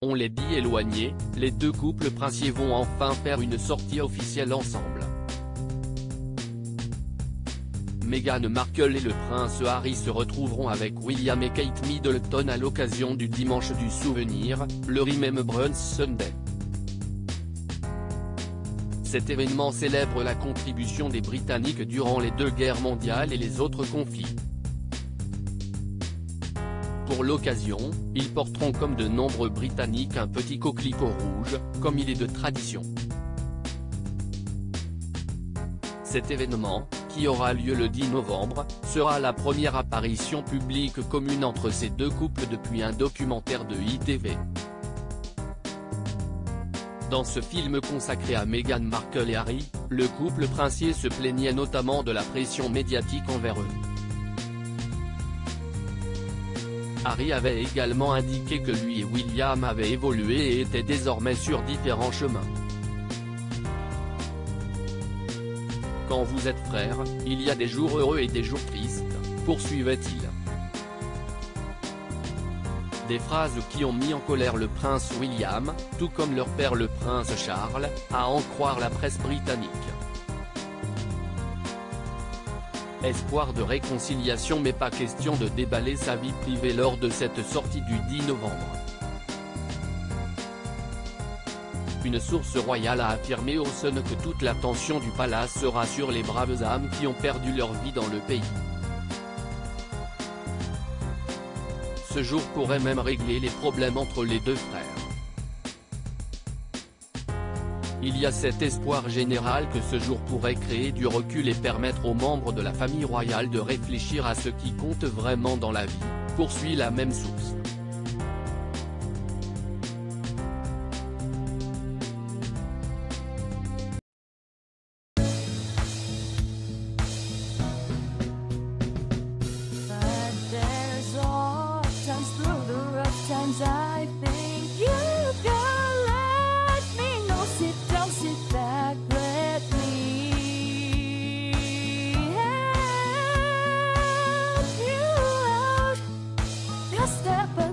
On les dit éloignés, les deux couples princiers vont enfin faire une sortie officielle ensemble. Meghan Markle et le prince Harry se retrouveront avec William et Kate Middleton à l'occasion du Dimanche du Souvenir, le Remembrance Sunday. Cet événement célèbre la contribution des Britanniques durant les deux guerres mondiales et les autres conflits. Pour l'occasion, ils porteront comme de nombreux Britanniques un petit coquelicot rouge, comme il est de tradition. Cet événement, qui aura lieu le 10 novembre, sera la première apparition publique commune entre ces deux couples depuis un documentaire de ITV. Dans ce film consacré à Meghan Markle et Harry, le couple princier se plaignait notamment de la pression médiatique envers eux. Harry avait également indiqué que lui et William avaient évolué et étaient désormais sur différents chemins. Quand vous êtes frères, il y a des jours heureux et des jours tristes, poursuivait-il. Des phrases qui ont mis en colère le prince William, tout comme leur père le prince Charles, à en croire la presse britannique. Espoir de réconciliation mais pas question de déballer sa vie privée lors de cette sortie du 10 novembre. Une source royale a affirmé au Sun que toute l'attention du palace sera sur les braves âmes qui ont perdu leur vie dans le pays. Ce jour pourrait même régler les problèmes entre les deux frères. Il y a cet espoir général que ce jour pourrait créer du recul et permettre aux membres de la famille royale de réfléchir à ce qui compte vraiment dans la vie, poursuit la même source. terpengaruh